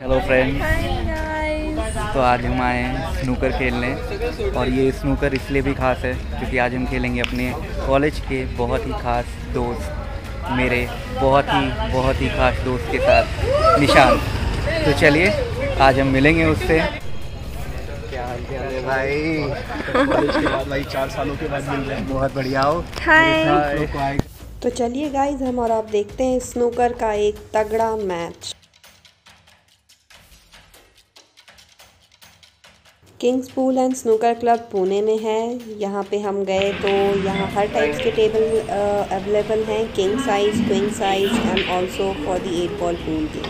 Hello friends तो आज हम आए हैं स्नूकर खेलने। और ये स्नूकर इसलिए भी ख़ास है क्योंकि आज हम खेलेंगे अपने कॉलेज के बहुत ही ख़ास दोस्त मेरे बहुत ही बहुत ही ख़ास दोस्त के साथ निशान। तो चलिए आज हम मिलेंगे उससे। क्या हाल है भाई? कॉलेज के बाद भाई चार सालों के बाद मिल रहे हैं। बहुत बढ़िया हो। हाय तो चलिए गाइज़ हम और आप देखते हैं स्नूकर का एक तगड़ा match Kings Pool and Snooker Club Pune में है। यहाँ पे हम गए तो यहाँ हर टाइप्स के टेबल अवेलेबल हैं king size queen size and also for the eight ball pool game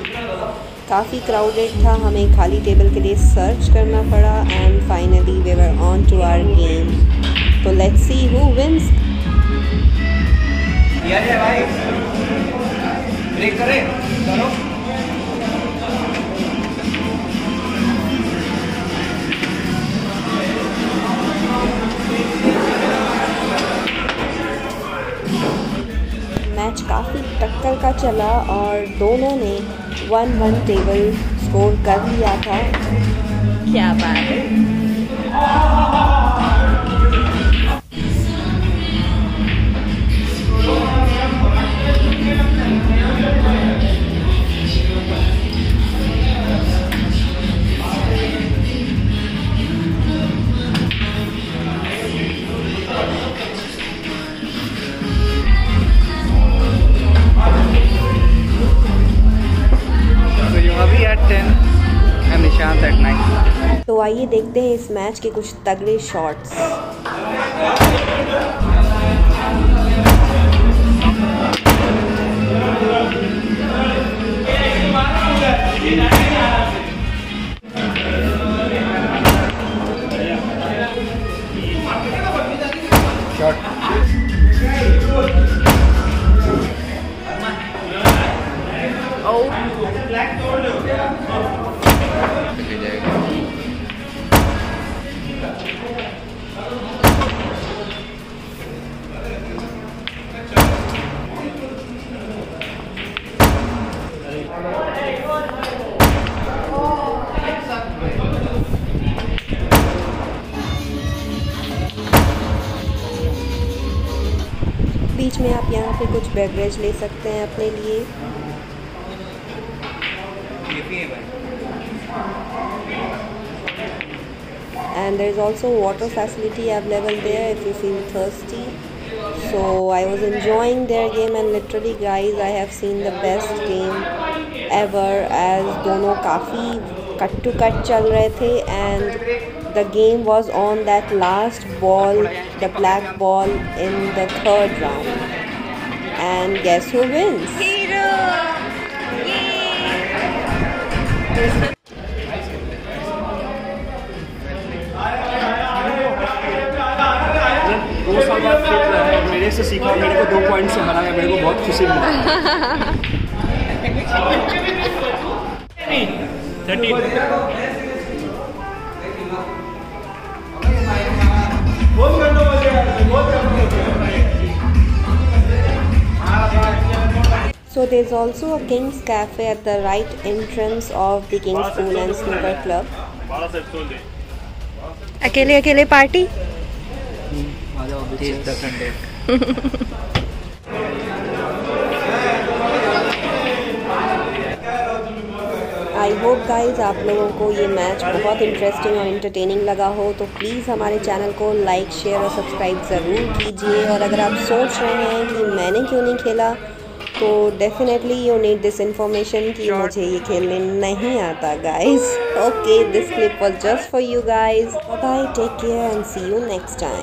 काफ़ी क्राउडेड था, हमें खाली टेबल के लिए सर्च करना पड़ा and finally we were on to our game तो let's see who wins break करें। का चला और दोनों ने वन वन टेबल स्कोर कर लिया था। क्या बात है। Nishant at 9. तो आइए देखते हैं इस मैच के कुछ तगड़े शॉट्स बीच में आप यहाँ पे कुछ बेवरेज ले सकते हैं अपने लिए। And there is also water facility available there if you feel thirsty so I was enjoying their game and literally guys I have seen the best game ever as दोनों काफ़ी कट टू कट चल रहे थे एंड the game was on that last ball the black ball in the third round and guess who wins दो साल बाद फिर रहा है और मेरे से सीखा और मेरे को दो पॉइंट से हराया मेरे को बहुत खुशी मिली So there's also a King's Cafe at the right entrance of the King's Pool and Snooker Club. अकेले अकेले पार्टी. आई होप गाइस आप लोगों को ये मैच बहुत इंटरेस्टिंग और इंटरटेनिंग लगा हो तो प्लीज़ हमारे चैनल को लाइक शेयर और सब्सक्राइब ज़रूर कीजिए और अगर आप सोच रहे हैं कि मैंने क्यों नहीं खेला तो definitely you need this information कि मुझे ये खेलने नहीं आता guys okay this clip was just for you guys bye take care and see you next time